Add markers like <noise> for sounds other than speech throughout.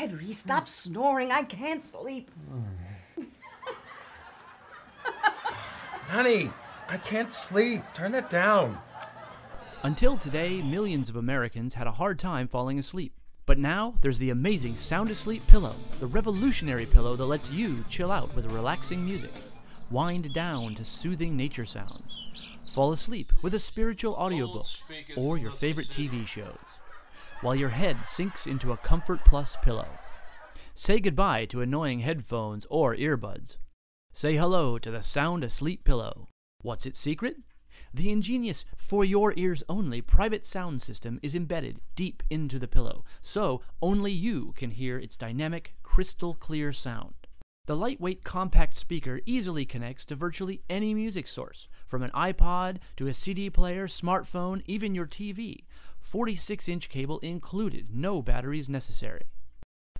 Henry, stop snoring. I can't sleep. Honey, I can't sleep. Turn that down. Until today, millions of Americans had a hard time falling asleep. But now, there's the amazing Sound Asleep Pillow, the revolutionary pillow that lets you chill out with relaxing music. Wind down to soothing nature sounds. Fall asleep with a spiritual audiobook or your favorite TV shows. While your head sinks into a Comfort Plus pillow. Say goodbye to annoying headphones or earbuds. Say hello to the Sound Asleep Pillow. What's its secret? The ingenious for your ears only private sound system is embedded deep into the pillow, so only you can hear its dynamic, crystal clear sound. The lightweight compact speaker easily connects to virtually any music source, from an iPod to a CD player, smartphone, even your TV. 46 inch cable included, no batteries necessary.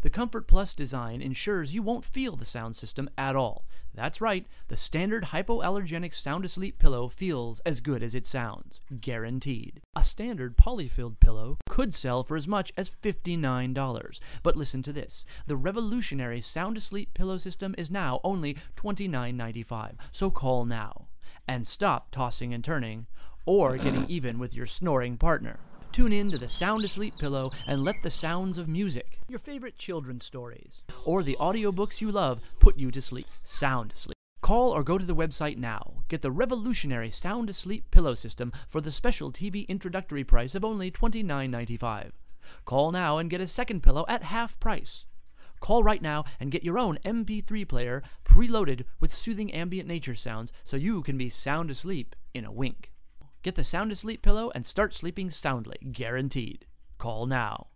The Comfort Plus design ensures you won't feel the sound system at all. That's right, the standard hypoallergenic sound asleep pillow feels as good as it sounds. Guaranteed. A standard polyfilled pillow could sell for as much as $59. But listen to this the revolutionary sound asleep pillow system is now only $29.95. So call now and stop tossing and turning or getting <clears throat> even with your snoring partner. Tune in to the Sound Asleep Pillow and let the sounds of music, your favorite children's stories, or the audiobooks you love put you to sleep. Sound asleep. Call or go to the website now. Get the revolutionary Sound Asleep pillow system for the special TV introductory price of only $29.95. Call now and get a second pillow at half price. Call right now and get your own MP3 player preloaded with soothing ambient nature sounds so you can be sound asleep in a wink. Get the Sound Asleep pillow and start sleeping soundly, guaranteed. Call now.